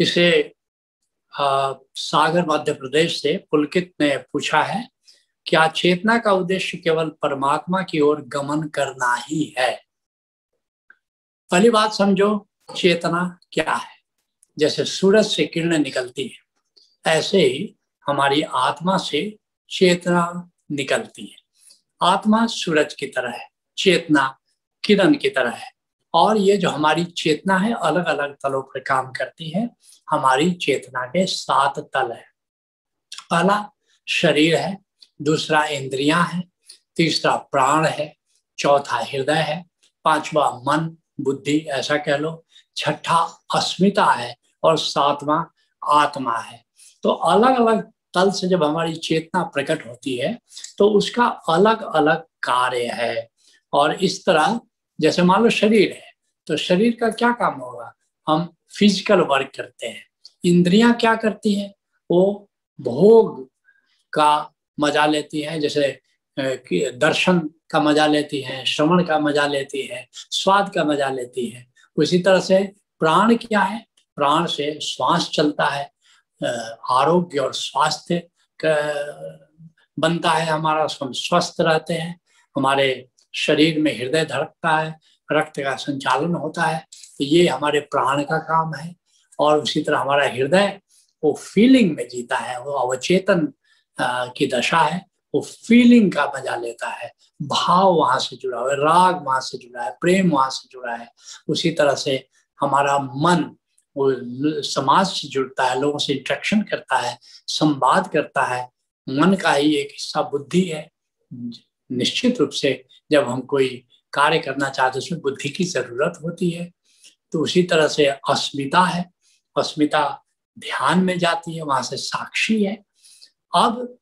इसे आ, सागर मध्य प्रदेश से पुलकित ने पूछा है क्या चेतना का उद्देश्य केवल परमात्मा की ओर गमन करना ही है? पहली बात समझो चेतना क्या है? जैसे सूरज से किरणें निकलती है ऐसे ही हमारी आत्मा से चेतना निकलती है। आत्मा सूरज की तरह है चेतना किरण की तरह है। और ये जो हमारी चेतना है अलग अलग तलों पर काम करती है। हमारी चेतना के सात तल है। पहला शरीर है, दूसरा इंद्रियाँ है, तीसरा प्राण है, चौथा हृदय है, पांचवा मन, बुद्धि ऐसा कह लो, छठा अस्मिता है और सातवां आत्मा है। तो अलग अलग तल से जब हमारी चेतना प्रकट होती है तो उसका अलग अलग कार्य है। और इस तरह, जैसे मान लो शरीर है तो शरीर का क्या काम होगा? हम फ़िज़िकल वर्क करते हैं। इंद्रियाँ क्या करती हैं? वो भोग का मज़ा लेती हैं, जैसे दर्शन का मज़ा लेती हैं, श्रवण का मज़ा लेती है, स्वाद का मज़ा लेती है। उसी तरह से प्राण क्या है? प्राण से श्वास चलता है आरोग्य और स्वास्थ्य बनता है हमारा। हम स्वस्थ रहते हैं, हमारे शरीर में हृदय धड़कता है रक्त का संचालन होता है तो ये हमारे प्राण का काम है और उसी तरह हमारा हृदय वो फीलिंग में जीता है, वो अवचेतन की दशा है, वो फीलिंग का मज़ा लेता है। भाव वहाँ से जुड़ा हुआ है, राग वहाँ से जुड़ा है, प्रेम वहाँ से जुड़ा है, उसी तरह से हमारा मन वो समाज से जुड़ता है, लोगों से इंट्रैक्शन करता है, संवाद करता है, मन का ही एक हिस्सा बुद्धि है। निश्चित रूप से जब हम कोई कार्य करना चाहते उसमें बुद्धि की ज़रूरत होती है। तो उसी तरह से अस्मिता है। अस्मिता ध्यान में जाती है, वहाँ से साक्षी है। अब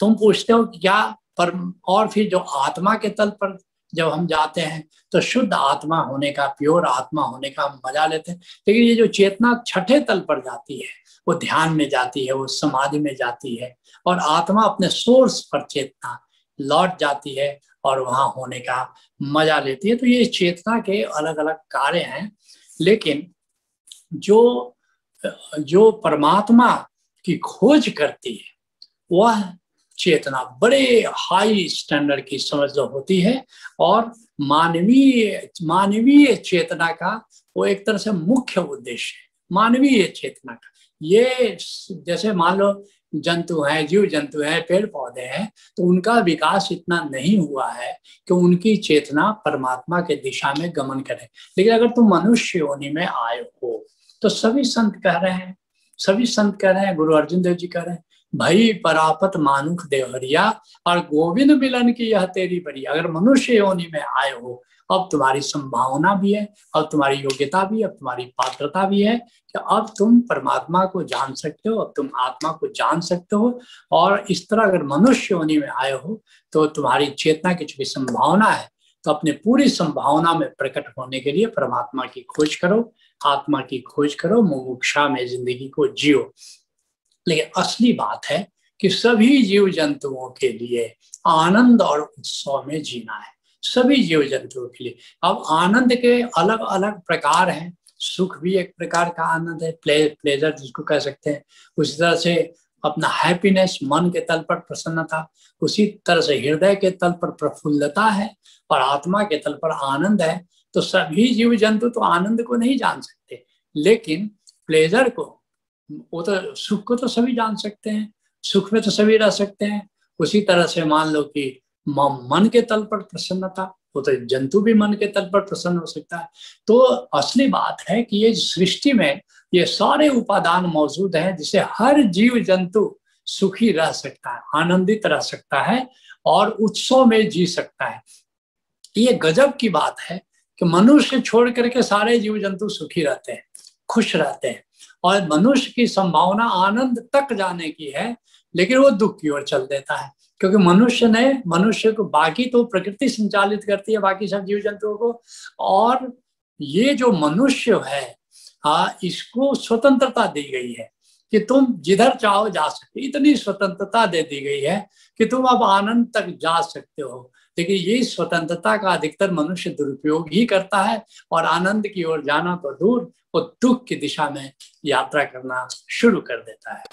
तुम पूछते हो क्या पर और फिर जो आत्मा के तल पर जब हम जाते हैं तो शुद्ध आत्मा होने का, प्योर आत्मा होने का हम मज़ा लेते हैं। लेकिन ये जो चेतना छठे तल पर जाती है, वो ध्यान में जाती है, वो समाधि में जाती है। और आत्मा अपने सोर्स पर चेतना लौट जाती है और वहाँ होने का मज़ा लेती है। तो ये चेतना के अलग अलग कार्य हैं, लेकिन जो जो परमात्मा की खोज करती है, वह चेतना बड़े हाई स्टैंडर्ड की समझ होती है और मानवीय मानवीय चेतना का वो एक तरह से मुख्य उद्देश्य है। मानवीय चेतना का। ये जैसे मान लो जंतु है, जीव जंतु है, पेड़ पौधे हैं तो उनका विकास इतना नहीं हुआ है कि उनकी चेतना परमात्मा के दिशा में गमन करे। लेकिन अगर तुम मनुष्य योनि में आए हो तो सभी संत कह रहे हैं, सभी संत कह रहे हैं, गुरु अर्जुन देव जी कह रहे हैं भई परापत मानुख देवहरिया और गोविंद मिलन की यह तेरी बड़ी। अगर मनुष्य योनि में आए हो, अब तुम्हारी संभावना भी है, अब तुम्हारी योग्यता भी अब तुम्हारी पात्रता भी है, कि अब तुम परमात्मा को जान सकते हो, अब तुम आत्मा को जान सकते हो, और इस तरह अगर मनुष्य योनि में आए हो तो तुम्हारी चेतना की जो संभावना है तो अपने पूरी संभावना में प्रकट होने के लिए परमात्मा की खोज करो, आत्मा की खोज करो, मुमुक्षा में ज़िंदगी को जियो। लेकिन असली बात है कि सभी जीव जंतुओं के लिए आनंद और उत्सव में जीना है। सभी जीव जंतुओं के लिए। अब आनंद के अलग अलग प्रकार हैं। सुख भी एक प्रकार का आनंद है। प्ले प्लेजर जिसको कह सकते हैं। उसी तरह से अपना हैप्पीनेस मन के तल पर प्रसन्नता, उसी तरह से हृदय के तल पर प्रफुल्लता है और आत्मा के तल पर आनंद है। तो सभी जीव जंतु तो आनंद को नहीं जान सकते। लेकिन प्लेजर को वो तो सुख को तो सभी जान सकते हैं, सुख में तो सभी रह सकते हैं। उसी तरह से मान लो कि मन के तल पर प्रसन्नता, वो तो जंतु भी मन के तल पर प्रसन्न हो सकता है। तो असली बात है कि ये सृष्टि में ये सारे उपादान मौजूद हैं जिसे हर जीव जंतु सुखी रह सकता है, आनंदित रह सकता है और उत्सव में जी सकता है। ये गजब की बात है कि मनुष्य छोड़ करके सारे जीव जंतु सुखी रहते हैं, खुश रहते हैं। और मनुष्य की संभावना आनंद तक जाने की है, लेकिन वो दुख की ओर चल देता है। क्योंकि मनुष्य ने, मनुष्य को बाकी तो प्रकृति संचालित करती है, बाकी सब जीव जंतुओं को। और ये जो मनुष्य है हाँ इसको स्वतंत्रता दी गई है। कि तुम जिधर चाहो जा सकते इतनी स्वतंत्रता दे दी गई है कि तुम अब आनंद तक जा सकते हो। लेकिन ये स्वतंत्रता का अधिकतर मनुष्य दुरुपयोग ही करता है और आनंद की ओर जाना तो दूर वो दुख की दिशा में यात्रा करना शुरू कर देता है।